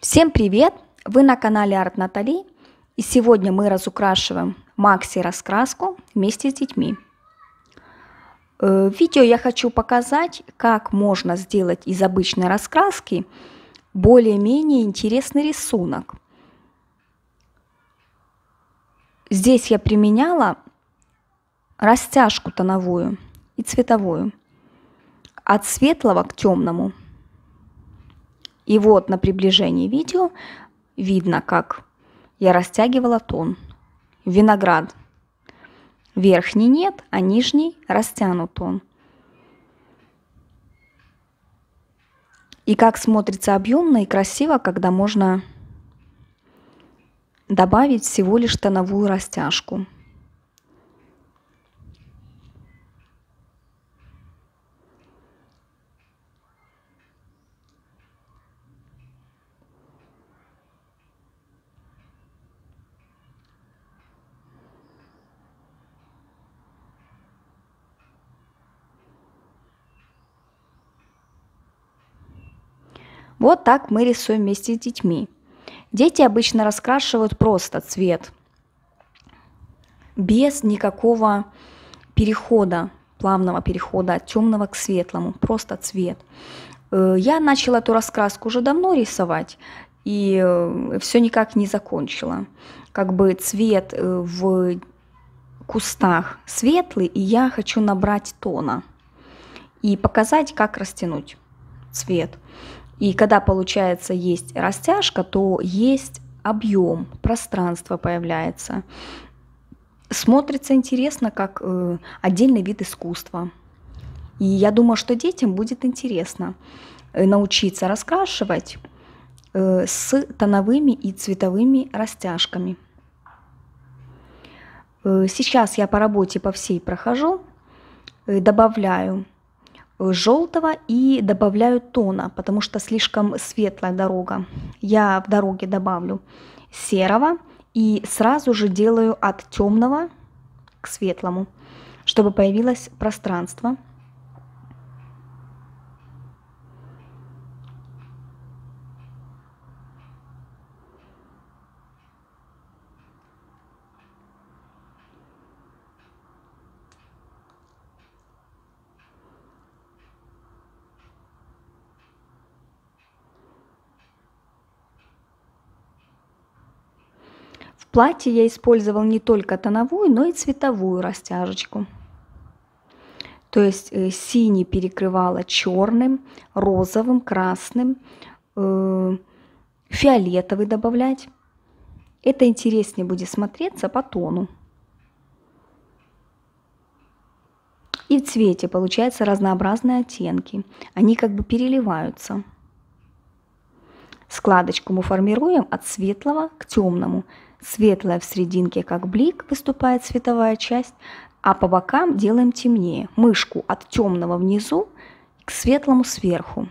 Всем привет! Вы на канале Арт Натали, и сегодня мы разукрашиваем Макси раскраску вместе с детьми. Э, в видео я хочу показать, как можно сделать из обычной раскраски более-менее интересный рисунок. Здесь я применяла растяжку тоновую и цветовую от светлого к темному. И вот на приближении видео видно, как я растягивала тон. Виноград. Верхний нет, а нижний растянут он. И как смотрится объемно и красиво, когда можно добавить всего лишь тоновую растяжку. Вот так мы рисуем вместе с детьми. Дети обычно раскрашивают просто цвет, без никакого перехода, плавного перехода от темного к светлому, просто цвет. Э, я начала эту раскраску уже давно рисовать, и э, все никак не закончила. Как бы цвет э, в кустах светлый, и я хочу набрать тона и показать, как растянуть цвет. И когда получается есть растяжка, то есть объем, пространство появляется. Смотрится интересно, как э, отдельный вид искусства. И я думаю, что детям будет интересно э, научиться раскрашивать э, с тоновыми и цветовыми растяжками. Э, сейчас я по работе по всей прохожу, э, добавляю желтого и добавляю тона, потому что слишком светлая дорога. Я в дороге добавлю серого и сразу же делаю от темного к светлому, чтобы появилось пространство – платье я использовал не только тоновую, но и цветовую растяжечку. То есть э, синий перекрывала черным, розовым, красным, э, фиолетовый добавлять. Это интереснее будет смотреться по тону. И в цвете получаются разнообразные оттенки. Они как бы переливаются. Складочку мы формируем от светлого к темному. Светлая в серединке, как блик, выступает световая часть, а по бокам делаем темнее. Мышку от темного внизу к светлому сверху.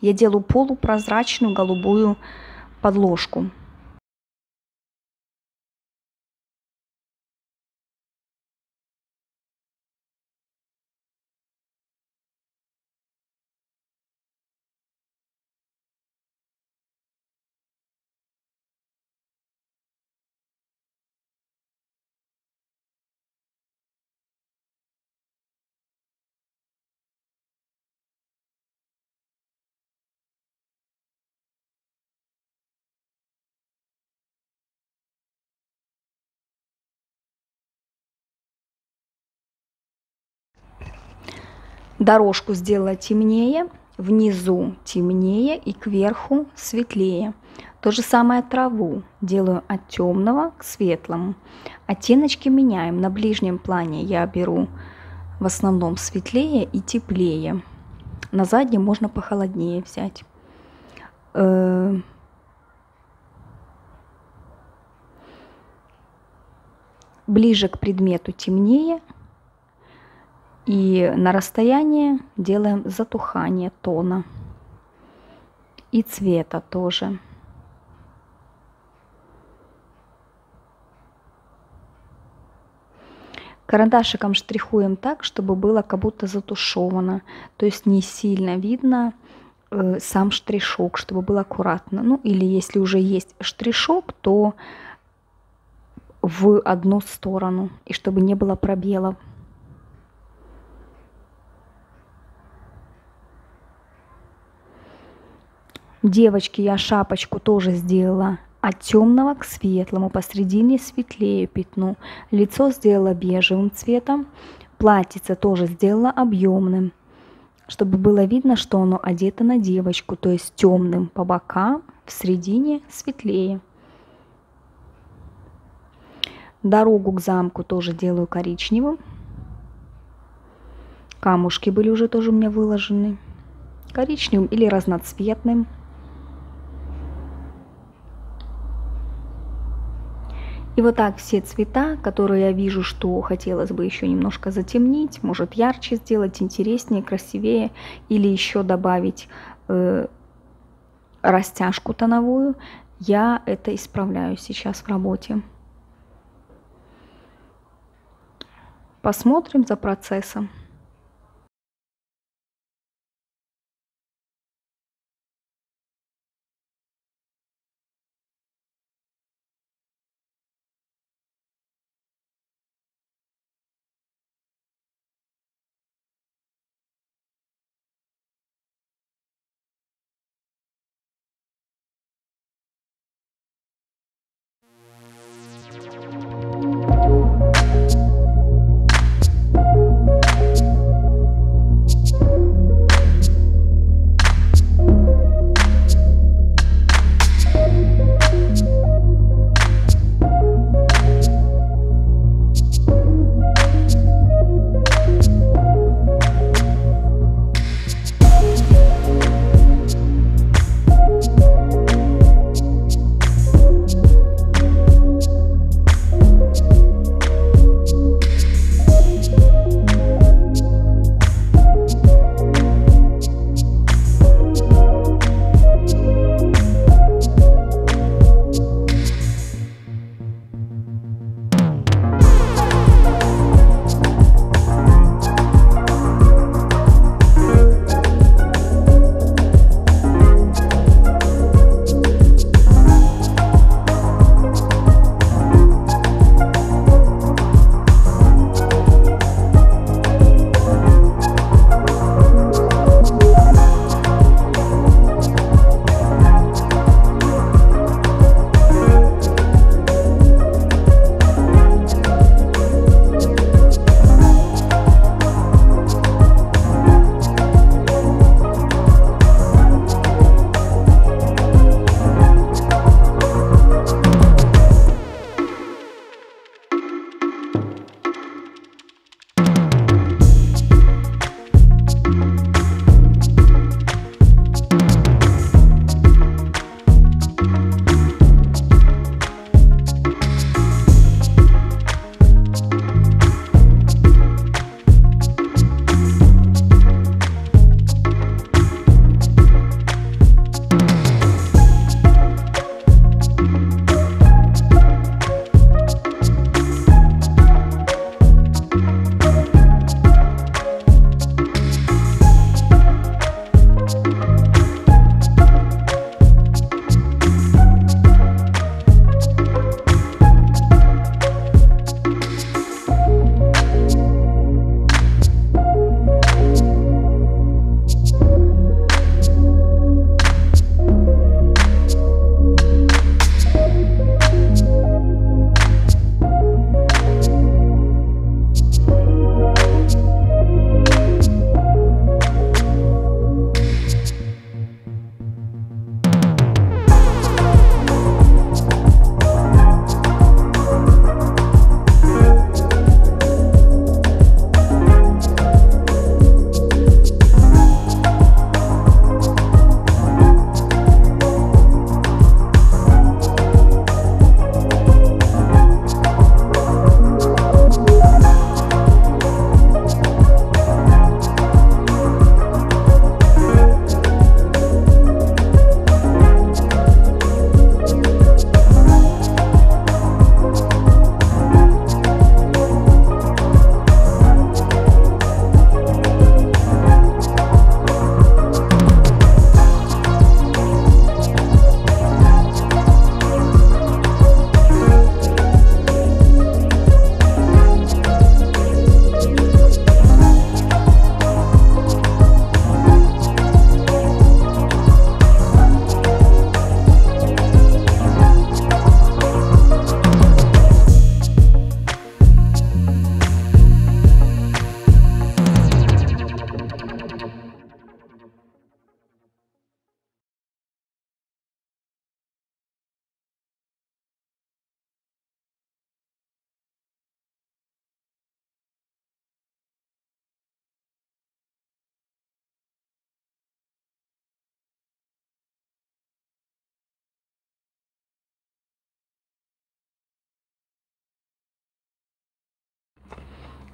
Я делаю полупрозрачную голубую подложку. Дорожку сделала темнее, внизу темнее и кверху светлее. То же самое траву делаю от темного к светлому. Оттеночки меняем. На ближнем плане я беру в основном светлее и теплее. На заднем можно похолоднее взять. Э, ближе к предмету темнее, и на расстоянии делаем затухание тона и цвета тоже. Карандашиком штрихуем так, чтобы было как будто затушевано, то есть не сильно видно э, сам штришок, чтобы было аккуратно. Ну или если уже есть штришок, то в одну сторону, и чтобы не было пробелов. Девочки, я шапочку тоже сделала от темного к светлому, посредине светлее пятну. Лицо сделала бежевым цветом, платьице тоже сделала объемным, чтобы было видно, что оно одето на девочку, то есть темным по бокам, в середине светлее. Дорогу к замку тоже делаю коричневым. Камушки были уже тоже у меня выложены коричневым или разноцветным. И вот так все цвета, которые я вижу, что хотелось бы еще немножко затемнить, может ярче сделать, интереснее, красивее, или еще добавить э, растяжку тоновую, я это исправляю сейчас в работе. Посмотрим за процессом.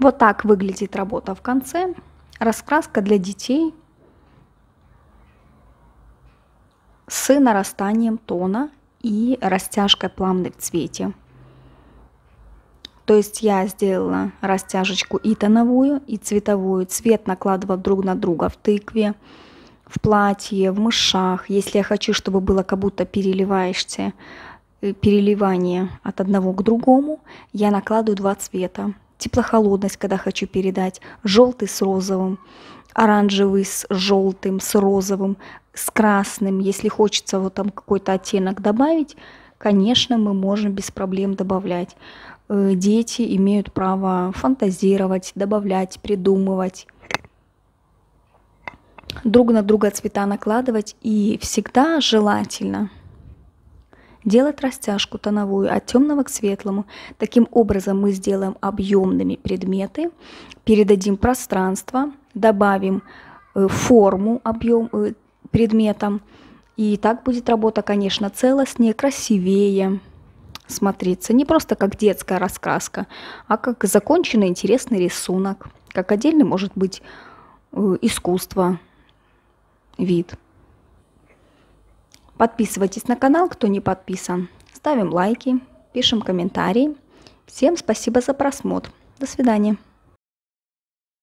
Вот так выглядит работа в конце. Раскраска для детей с нарастанием тона и растяжкой плавной в цвете. То есть я сделала растяжечку и тоновую, и цветовую. Цвет накладывала друг на друга в тыкве, в платье, в мышах. Если я хочу, чтобы было как будто переливаешься, э, переливание от одного к другому, я накладываю два цвета. Теплохолодность, когда хочу передать, желтый с розовым, оранжевый с желтым, с розовым, с красным. Если хочется вот там какой-то оттенок добавить, конечно, мы можем без проблем добавлять. Э, дети имеют право фантазировать, добавлять, придумывать, друг на друга цвета накладывать. И всегда желательно делать растяжку тоновую от темного к светлому. Таким образом мы сделаем объемными предметы, передадим пространство, добавим э, форму объем э, предметам. И так будет работа, конечно, целостнее, красивее смотреться. Не просто как детская раскраска, а как законченный интересный рисунок, как отдельный может быть э, искусство, вид. Подписывайтесь на канал, кто не подписан. Ставим лайки, пишем комментарии. Всем спасибо за просмотр. До свидания.